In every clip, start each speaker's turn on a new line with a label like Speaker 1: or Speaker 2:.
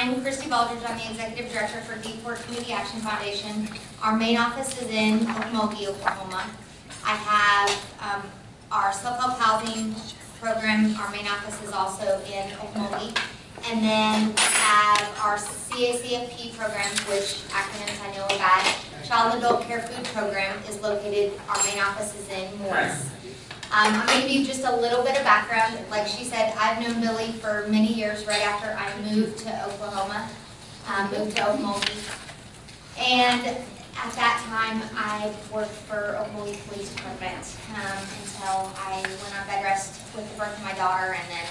Speaker 1: I'm Christy Baldridge, I'm the Executive Director for Deep Fork Community Action Foundation. Our main office is in Okmulgee, Oklahoma. I have um, our self-help housing program, our main office is also in Okmulgee. And then we have our CACFP program, which acronyms I know bad. Child and Adult Care Food Program is located, our main office is in Morris. Um, I'm going to give just a little bit of background. Like she said, I've known Billy for many years, right after I moved to Oklahoma, um, moved to Okmulgee. And at that time, I worked for Okmulgee Police Department um, until I went on bed rest with the birth of my daughter, and then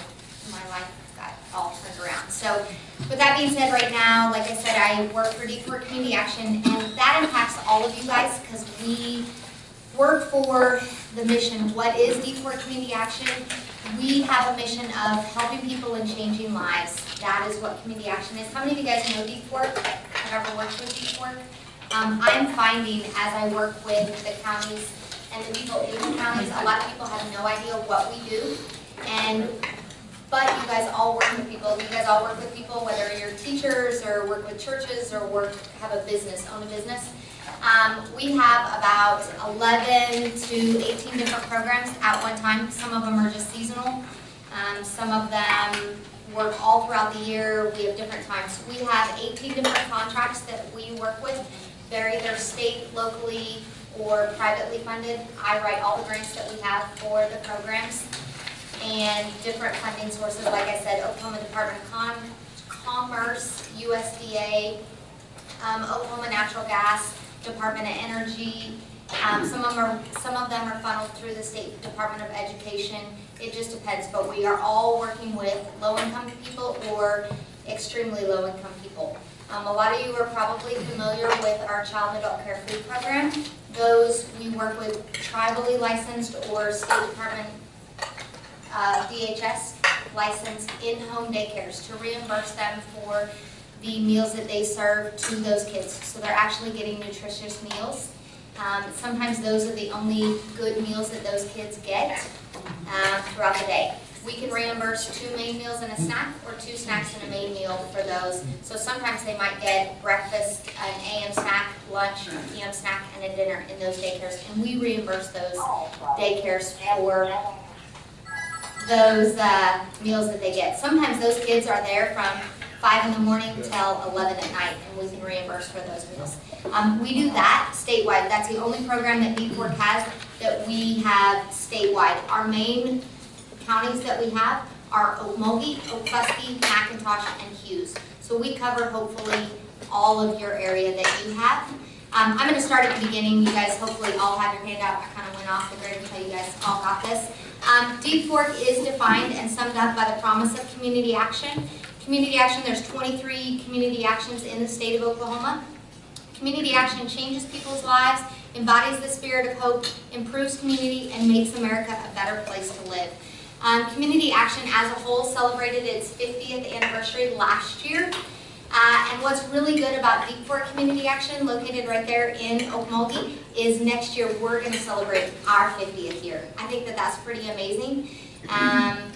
Speaker 1: my life got all turned around. So with that being said, right now, like I said, I work for Fork Community Action, and that impacts all of you guys because we work for the mission. What is Fork Community Action? We have a mission of helping people and changing lives. That is what community action is. How many of you guys know Fork? Have ever worked with Fork? Um, I'm finding as I work with the counties and the people in the counties, a lot of people have no idea what we do. And but you guys all work with people, you guys all work with people, whether you're teachers or work with churches or work, have a business, own a business. Um, we have about 11 to 18 different programs at one time. Some of them are just seasonal. Um, some of them work all throughout the year. We have different times. We have 18 different contracts that we work with. They're either state, locally, or privately funded. I write all the grants that we have for the programs and different funding sources, like I said, Oklahoma Department of Commerce, USDA, um, Oklahoma Natural Gas, Department of Energy. Um, some of them are some of them are funneled through the State Department of Education. It just depends, but we are all working with low-income people or extremely low-income people. Um, a lot of you are probably familiar with our Child and Adult Care Food Program. Those we work with tribally licensed or State Department uh, DHS licensed in-home daycares to reimburse them for the meals that they serve to those kids. So they're actually getting nutritious meals. Um, sometimes those are the only good meals that those kids get um, throughout the day. We can reimburse two main meals and a snack, or two snacks and a main meal for those. So sometimes they might get breakfast, an AM snack, lunch, a PM snack, and a dinner in those daycares. And we reimburse those daycares for those uh, meals that they get. Sometimes those kids are there from 5 in the morning till 11 at night, and we can reimburse for those meals. Um, we do that statewide. That's the only program that Deep Fork has that we have statewide. Our main counties that we have are Okmulgee, Okfuskee, McIntosh, and Hughes. So we cover hopefully all of your area that you have. Um, I'm going to start at the beginning. You guys hopefully all have your hand out. I kind of went off the grid until you guys all got this. Um, Deep Fork is defined and summed up by the promise of community action. Community action, there's 23 community actions in the state of Oklahoma. Community action changes people's lives, embodies the spirit of hope, improves community, and makes America a better place to live. Um, community action as a whole celebrated its 50th anniversary last year. Uh, and what's really good about Deep Fork Community Action, located right there in Okmulgee, is next year we're going to celebrate our 50th year. I think that that's pretty amazing. Um,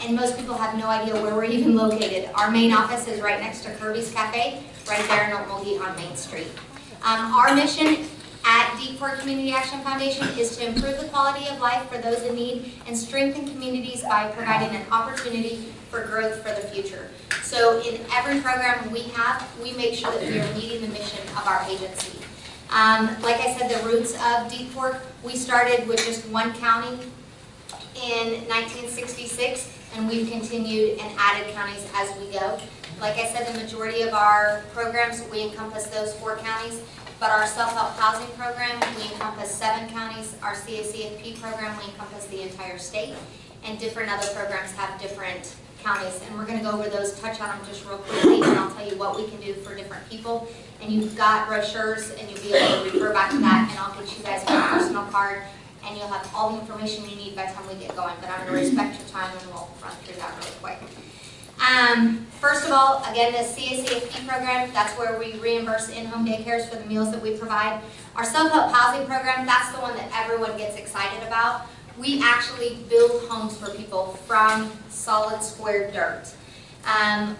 Speaker 1: and most people have no idea where we're even located. Our main office is right next to Kirby's Cafe, right there in Okmulgee on Main Street. Um, our mission at Deep Fork Community Action Foundation is to improve the quality of life for those in need and strengthen communities by providing an opportunity for growth for the future. So in every program we have, we make sure that we are meeting the mission of our agency. Um, like I said, the roots of Deep Fork, we started with just one county in 1966, and we've continued and added counties as we go. Like I said, the majority of our programs, we encompass those four counties, but our self-help housing program, we encompass seven counties. Our CACFP program, we encompass the entire state, and different other programs have different counties. And we're going to go over those, touch on them just real quickly, and I'll tell you what we can do for different people. And you've got brochures, and you'll be able to refer back to that, and I'll get you guys my personal card and you'll have all the information you need by the time we get going, but I'm going to respect your time and we'll run through that really quick. Um, first of all, again, the CACFP program, that's where we reimburse in-home daycares for the meals that we provide. Our self-help housing program, that's the one that everyone gets excited about. We actually build homes for people from solid square dirt. Um,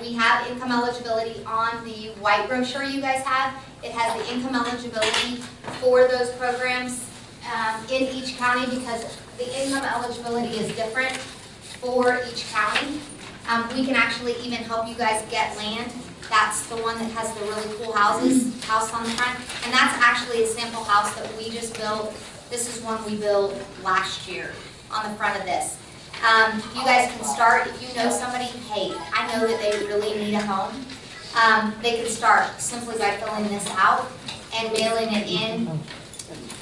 Speaker 1: We have income eligibility on the white brochure you guys have. It has the income eligibility for those programs um, in each county because the income eligibility is different for each county. Um, We can actually even help you guys get land. That's the one that has the really cool houses, house on the front. And that's actually a sample house that we just built. This is one we built last year on the front of this. Um, You guys can start, if you know somebody, hey, I know that they really need a home. Um, They can start simply by filling this out and mailing it in.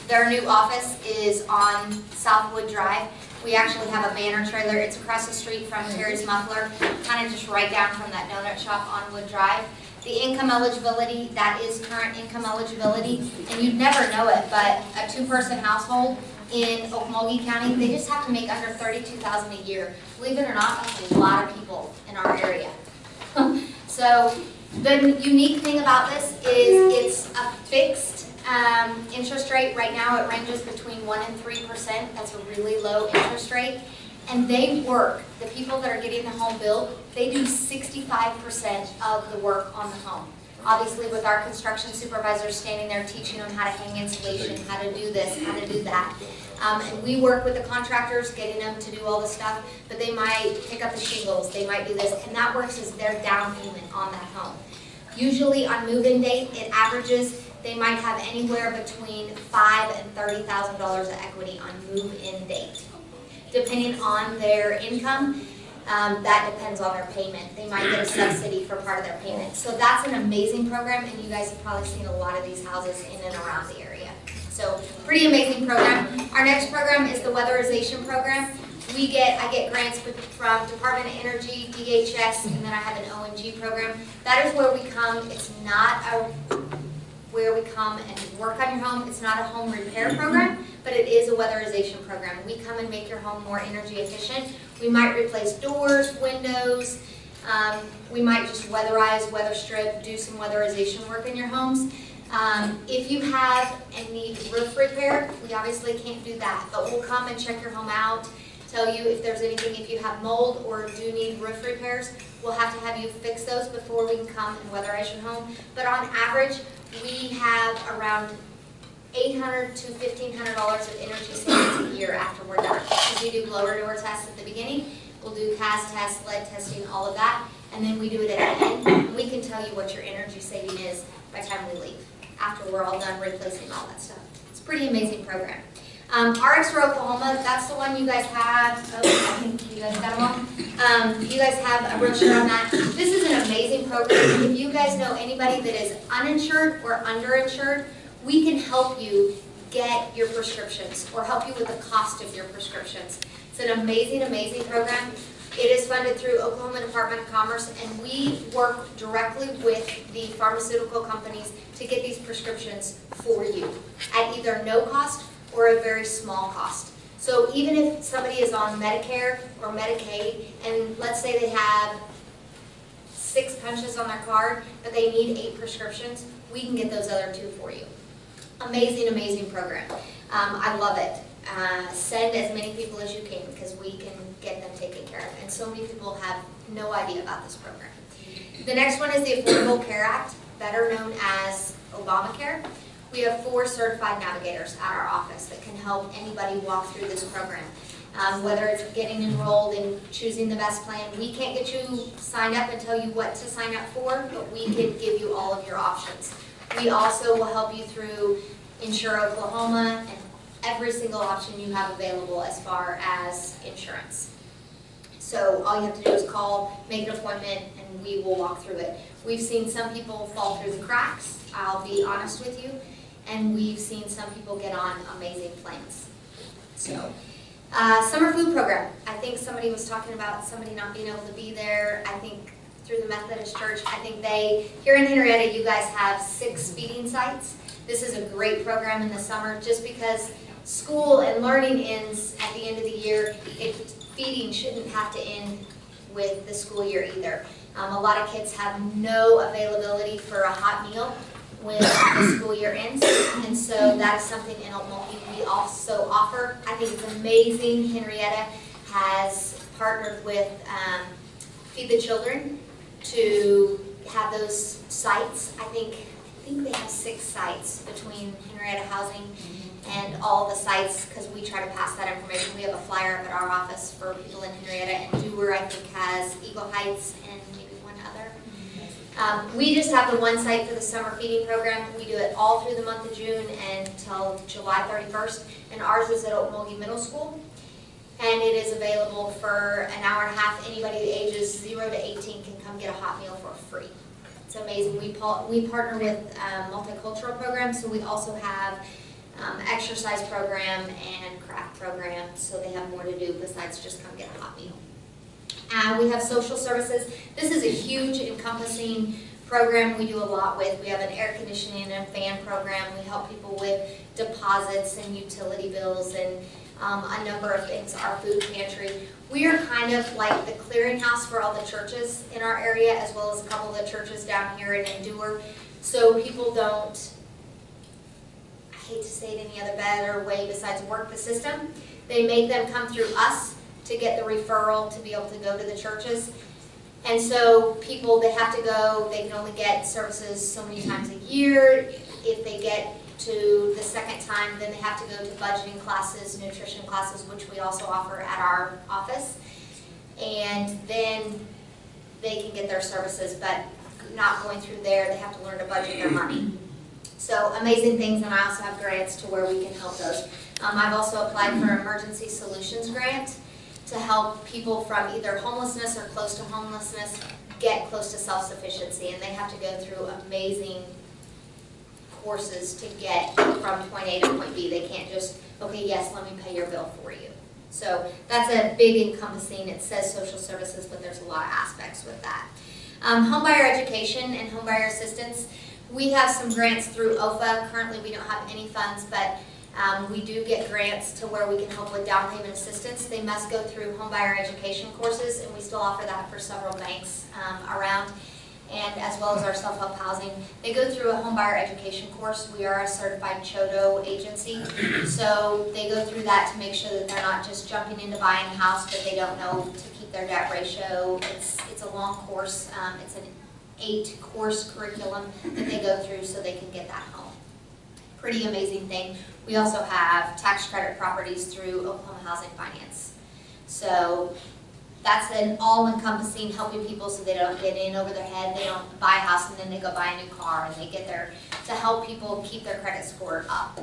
Speaker 1: Their new office is on Southwood Drive. We actually have a banner trailer. It's across the street from Terry's Muffler, kind of just right down from that donut shop on Wood Drive. The income eligibility, that is current income eligibility, and you'd never know it, but a two-person household in Okmulgee County, they just have to make under thirty-two thousand a year. Believe it or not, that's a lot of people in our area. So, the unique thing about this is it's a um, interest rate. Right now, it ranges between one and three percent. That's a really low interest rate. And they work, the people that are getting the home built, they do sixty-five percent of the work on the home. Obviously, with our construction supervisors standing there teaching them how to hang insulation, how to do this, how to do that. Um, and we work with the contractors, getting them to do all the stuff, but they might pick up the shingles, they might do this, and that works as their down payment on that home. Usually on move-in date, it averages, they might have anywhere between five and thirty thousand dollars of equity on move-in date. Depending on their income, um, that depends on their payment. They might get a subsidy for part of their payment. So that's an amazing program, and you guys have probably seen a lot of these houses in and around the area. So, pretty amazing program. Our next program is the weatherization program. We get, I get grants from Department of Energy, DHS, and then I have an ONG program. That is where we come, it's not a, where we come and work on your home. It's not a home repair program, but it is a weatherization program. We come and make your home more energy efficient. We might replace doors, windows, um, we might just weatherize, weather strip, do some weatherization work in your homes. Um, if you have and need roof repair, we obviously can't do that, but we'll come and check your home out, tell you if there's anything, if you have mold or do need roof repairs, we'll have to have you fix those before we can come and weatherize your home. But on average, we have around eight hundred to fifteen hundred dollars of energy savings a year after we're done. Because we do blower door tests at the beginning, we'll do CAZ tests, lead testing, all of that, and then we do it at the end. And we can tell you what your energy saving is by the time we leave, after we're all done replacing all that stuff. It's a pretty amazing program. Um, RX for Oklahoma, that's the one you guys have, oh, I think you guys got them. Um, you guys have a brochure on that. This is an amazing program. If you guys know anybody that is uninsured or underinsured, we can help you get your prescriptions or help you with the cost of your prescriptions. It's an amazing, amazing program. It is funded through Oklahoma Department of Commerce, and we work directly with the pharmaceutical companies to get these prescriptions for you at either no cost or a very small cost. So even if somebody is on Medicare or Medicaid, and let's say they have six punches on their card, but they need eight prescriptions, we can get those other two for you. Amazing, amazing program. Um, I love it. Uh, send as many people as you can because we can get them taken care of. And so many people have no idea about this program. The next one is the Affordable Care Act, better known as Obamacare. We have four certified navigators at our office that can help anybody walk through this program. Um, whether it's getting enrolled and choosing the best plan, we can't get you signed up and tell you what to sign up for, but we can give you all of your options. We also will help you through Insure Oklahoma and every single option you have available as far as insurance. So all you have to do is call, make an appointment, and we will walk through it. We've seen some people fall through the cracks, I'll be honest with you, and we've seen some people get on amazing plans. So, uh, summer food program. I think somebody was talking about somebody not being able to be there. I think through the Methodist Church, I think they, here in Henryetta, you guys have six feeding sites. This is a great program in the summer, just because school and learning ends at the end of the year. It, feeding shouldn't have to end with the school year either. Um, a lot of kids have no availability for a hot meal when the school year ends, and so that is something in we also offer. I think it's amazing. Henryetta has partnered with um, Feed the Children to have those sites. I think, I think they have six sites between Henryetta Housing and all the sites, because we try to pass that information. We have a flyer up at our office for people in Henryetta, and Dewar, I think, has Eagle Heights and. Um, we just have the one site for the summer feeding program. We do it all through the month of June until July thirty-first, and ours is at Okmulgee Middle School. And it is available for an hour and a half. Anybody ages zero to eighteen can come get a hot meal for free. It's amazing. We we partner with um, multicultural programs, so we also have um, exercise program and craft program, so they have more to do besides just come get a hot meal. Uh, we have social services. This is a huge encompassing program we do a lot with. We have an air conditioning and fan program. We help people with deposits and utility bills and um, a number of things, our food pantry. We are kind of like the clearinghouse for all the churches in our area, as well as a couple of the churches down here in Endure. So people don't, I hate to say it any other better way besides work the system. They make them come through us to get the referral to be able to go to the churches. And so people, they have to go, they can only get services so many times a year. If they get to the second time, then they have to go to budgeting classes, nutrition classes, which we also offer at our office. And then they can get their services, but not going through there, they have to learn to budget their money. So amazing things, and I also have grants to where we can help those. Um, I've also applied for emergency solutions grant to help people from either homelessness or close to homelessness get close to self-sufficiency, and they have to go through amazing courses to get from point A to point B. They can't just, okay, yes, let me pay your bill for you. So that's a big encompassing, it says social services, but there's a lot of aspects with that. Um, homebuyer education and homebuyer assistance, we have some grants through OFA. Currently, we don't have any funds, but um, we do get grants to where we can help with down payment assistance. They must go through homebuyer education courses, and we still offer that for several banks um, around, and as well as our self-help housing. They go through a homebuyer education course. We are a certified CHDO agency, so they go through that to make sure that they're not just jumping into buying a house, but they don't know to keep their debt ratio. It's, it's a long course. Um, It's an eight-course curriculum that they go through so they can get that home. Pretty amazing thing. We also have tax credit properties through Oklahoma Housing Finance. So that's an all-encompassing, helping people so they don't get in over their head, they don't buy a house and then they go buy a new car and they get there to help people keep their credit score up.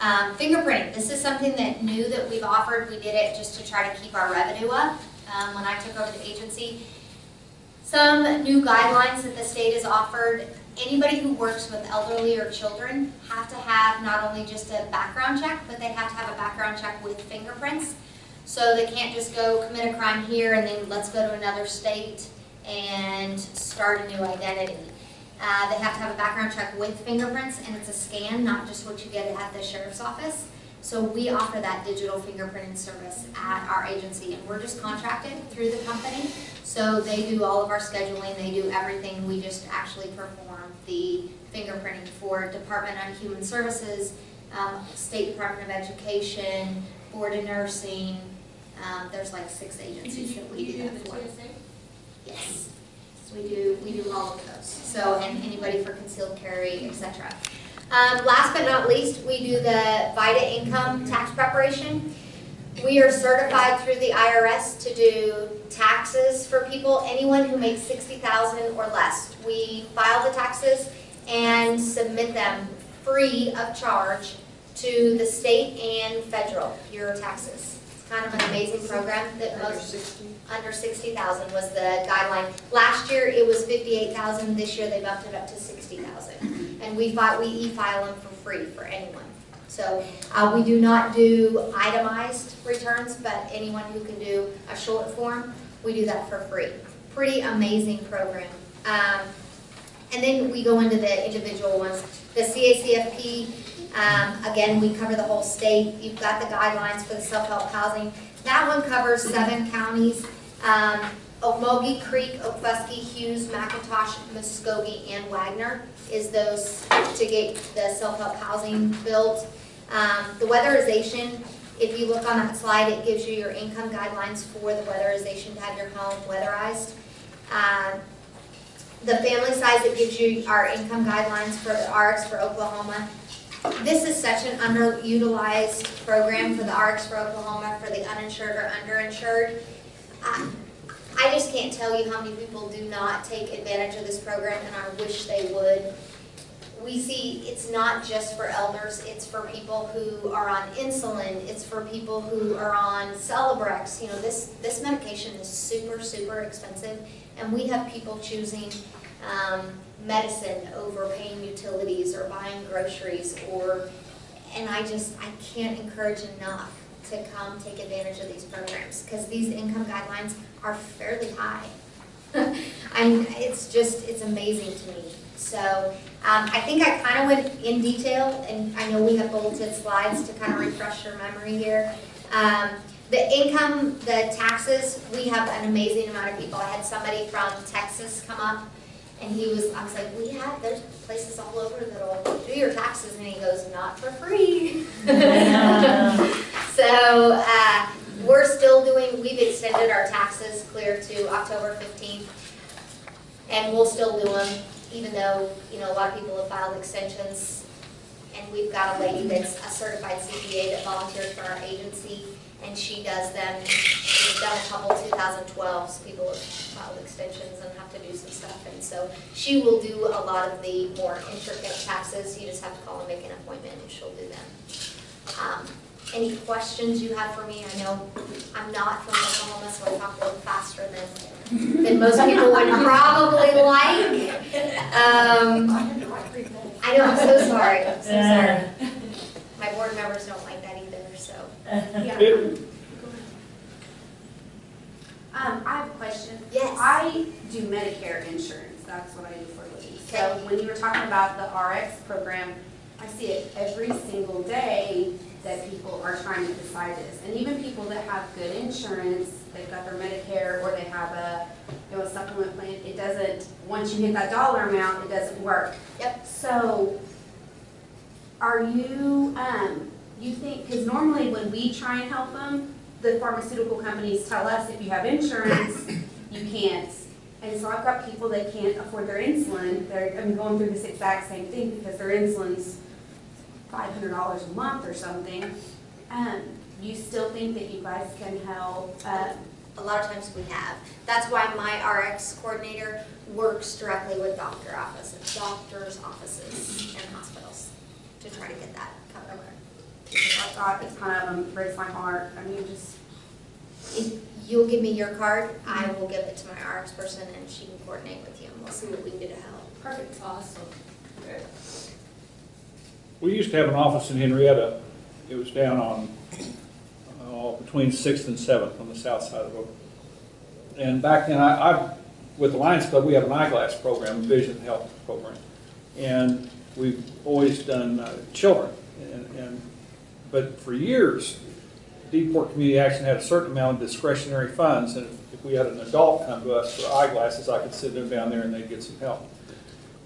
Speaker 1: Um, fingerprinting, this is something that new that we've offered. We did it just to try to keep our revenue up um, when I took over the agency. Some new guidelines that the state has offered, anybody who works with elderly or children have to have not only just a background check, but they have to have a background check with fingerprints. So they can't just go commit a crime here and then let's go to another state and start a new identity. Uh, they have to have a background check with fingerprints and it's a scan, not just what you get at the sheriff's office. So we offer that digital fingerprinting service at our agency and we're just contracted through the company. So they do all of our scheduling, they do everything, we just actually perform the fingerprinting for Department of Human Services, um, State Department of Education, Board of Nursing, um, there's like six agencies that we do that for. Yes, we do, we do all of those. So, and anybody for concealed carry, et cetera. Um, last but not least, we do the VITA income tax preparation. We are certified through the IRS to do taxes for people, anyone who makes sixty thousand or less. We file the taxes and submit them free of charge to the state and federal your taxes. Kind of an amazing program that most under sixty thousand was the guideline. Last year, it was fifty-eight thousand, this year they bumped it up to sixty thousand. And we fi, we e-file them for free for anyone. So, uh, we do not do itemized returns, but anyone who can do a short form, we do that for free. Pretty amazing program. Um, and then we go into the individual ones. The CACFP, um, again, we cover the whole state. You've got the guidelines for the self-help housing. That one covers seven counties. Um, Okmulgee Creek, Okfuskee, Hughes, McIntosh, Muskogee, and Wagoner is those to get the self-help housing built. Um, the weatherization, if you look on that slide, it gives you your income guidelines for the weatherization to have your home weatherized. Um, the family size that gives you our income guidelines for the RX for Oklahoma. This is such an underutilized program for the RX for Oklahoma, for the uninsured or underinsured. I I just can't tell you how many people do not take advantage of this program, and I wish they would. We see it's not just for elders, it's for people who are on insulin, it's for people who are on Celebrex. You know, this, this medication is super, super expensive, and we have people choosing um, medicine over paying utilities or buying groceries or, and I just, I can't encourage enough to come take advantage of these programs, because these income guidelines are fairly high. I'm, it's just, it's amazing to me. So, um, I think I kind of went in detail, and I know we have bulleted slides to kind of refresh your memory here. Um, the income, the taxes, we have an amazing amount of people. I had somebody from Texas come up, and he was, I was like, we have, there's places all over that'll do your taxes, and he goes, not for free. So, uh, we're still doing, we've extended our taxes clear to October fifteenth. And we'll still do them, even though, you know, a lot of people have filed extensions. And we've got a lady that's a certified CPA that volunteers for our agency, and she does them. We've done a couple 2012s, people have filed extensions and have to do some stuff. And so she will do a lot of the more intricate taxes. You just have to call and make an appointment, and she'll do them. Um, Any questions you have for me? I know I'm not from Oklahoma, so I talk a little faster than, than most people would probably like. Um, I know, I'm so sorry, I'm so sorry. My board members don't like that either, so.
Speaker 2: Yeah. Um, I have a question.
Speaker 1: Yes.
Speaker 2: I do Medicare insurance, that's what I do for a living. So when you were talking about the RX program, I see it every single day that people are trying to decide this. And even people that have good insurance, they've got their Medicare or they have a, you know, a supplement plan, it doesn't, once you hit that dollar amount, it doesn't work.
Speaker 1: Yep.
Speaker 2: So are you, um, you think, because normally when we try and help them, the pharmaceutical companies tell us if you have insurance, you can't. And so I've got people that can't afford their insulin, they're, I'm going through this exact same thing because their insulin's five hundred dollars a month or something. Um, you still think that you guys can help, uh,
Speaker 1: A lot of times we have. That's why my RX coordinator works directly with doctor offices, doctors' offices and hospitals to try to get that covered.
Speaker 2: because I thought it's kind of, um, breaks my heart, I mean, just,
Speaker 1: If you'll give me your card, I will give it to my RX person and she can coordinate with you and we'll see what we can do to help.
Speaker 2: perfect.
Speaker 3: Awesome.
Speaker 4: We used to have an office in Henryetta. It was down on, uh, between Sixth and Seventh on the south side of Oak. And back then, I, I, with the Lions Club, we have an eyeglass program, a vision health program. And we've always done uh, children. And, and, but for years, Deep Fork Community Action had a certain amount of discretionary funds. And if we had an adult come to us for eyeglasses, I could sit them down there and they'd get some help.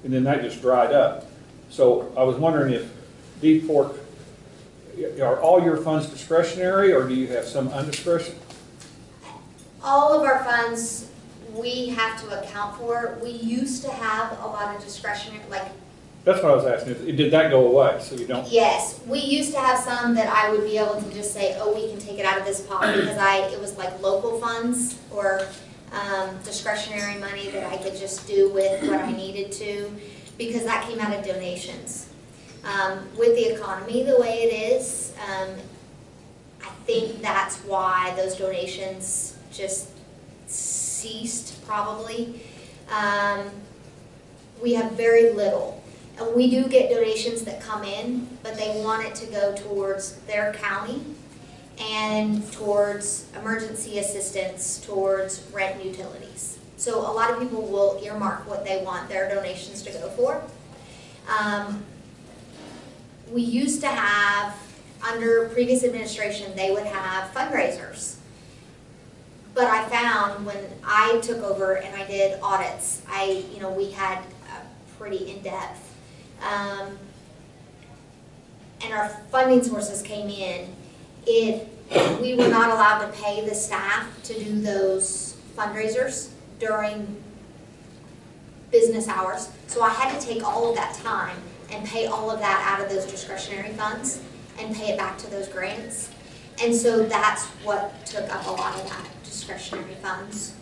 Speaker 4: And then that just dried up. So I was wondering if Deep Fork, are all your funds discretionary, or do you have some undiscretionary?
Speaker 1: All of our funds, we have to account for. We used to have a lot of discretionary, like
Speaker 4: That's what I was asking, did that go away, so you don't?
Speaker 1: Yes, we used to have some that I would be able to just say, oh, we can take it out of this pot because I, it was like local funds or um, discretionary money that I could just do with what I needed to, because that came out of donations. Um, With the economy the way it is, um, I think that's why those donations just ceased probably. Um, We have very little. And we do get donations that come in, but they want it to go towards their county and towards emergency assistance, towards rent and utilities. So a lot of people will earmark what they want their donations to go for. Um, We used to have, under previous administration, they would have fundraisers. But I found when I took over and I did audits, I, you know, we had a pretty in-depth um, and our funding sources came in, if we were not allowed to pay the staff to do those fundraisers during business hours. So I had to take all of that time and pay all of that out of those discretionary funds and pay it back to those grants. And so that's what took up a lot of that discretionary funds.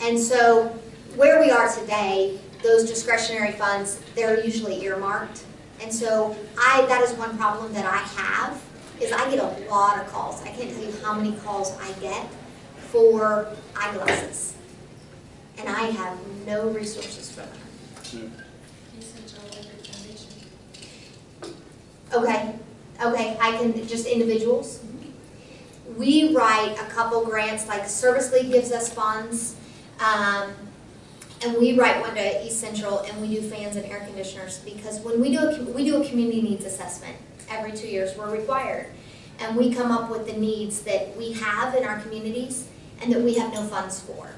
Speaker 1: And so where we are today, those discretionary funds, they're usually earmarked. And so I, that is one problem that I have, is I get a lot of calls. I can't tell you how many calls I get for eyeglasses. And I have no resources for them. Okay, okay, I can, just individuals? We write a couple grants, like Service League gives us funds, um, and we write one to East Central, and we do fans and air conditioners, because when we do a, we do a community needs assessment every two years, we're required. And we come up with the needs that we have in our communities and that we have no funds for.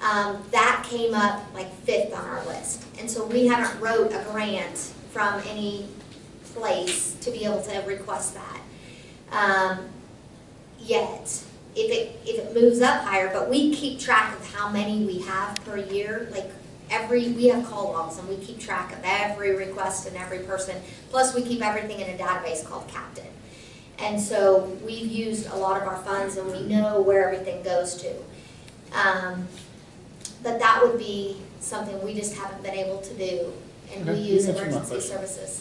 Speaker 1: Um, that came up like fifth on our list, and so we haven't wrote a grant from any place to be able to request that, um, yet. If it, if it moves up higher, but we keep track of how many we have per year, like every, we have call logs and we keep track of every request and every person. Plus, we keep everything in a database called Captain. And so we've used a lot of our funds and we know where everything goes to. Um, but that would be something we just haven't been able to do, and we
Speaker 4: Okay, you
Speaker 1: use emergency services.